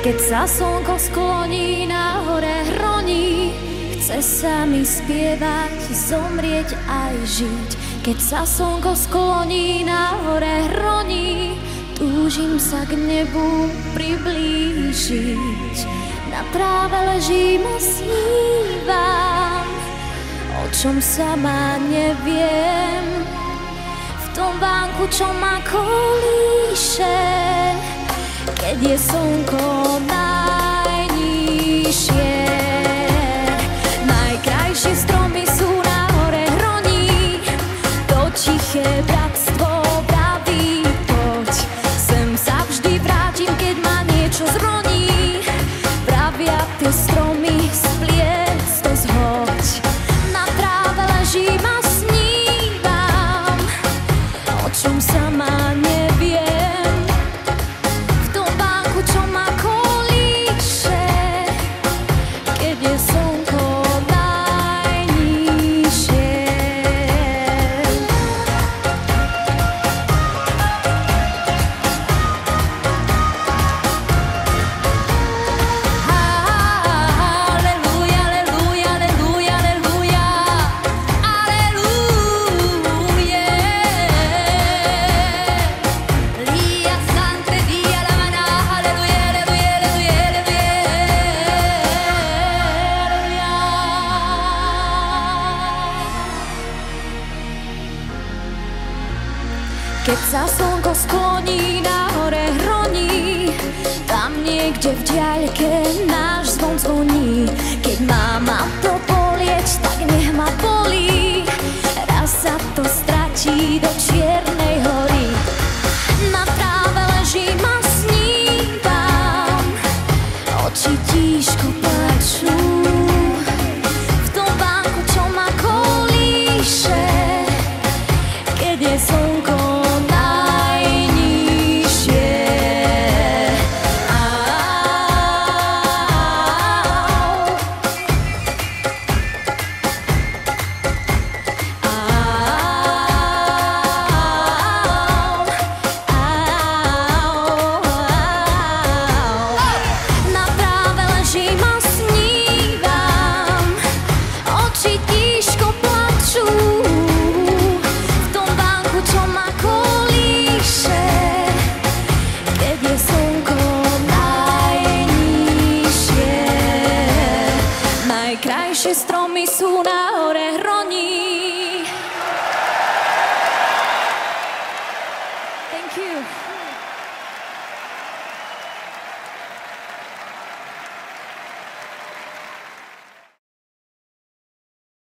Keď sa slnko skloní na hore hroní, chce sa mi spievať, zomrieť aj žiť. Keď sa slnko skloní na hore hroní, túžim sa k nebu priblížiť. Na tráve ležím a snívam, o čom sama neviem. V tom vánku, čo ma kolíše, keď je slnko najnižšie. Najkrajšie stromy sú na hore hroní, to tiché bratstvo praví poď. Sem sa vždy vrátim, keď ma niečo zroní, Keď sa slnko skloní na hore hroní, tam niekde v diaľke náš zvon zvoní. Keď má ma to bolieť, tak nech ma bolí. Raz sa to stratí do čiernej hory. Na tráve ležím a snívam, oči tížko plačú. scestrò mi su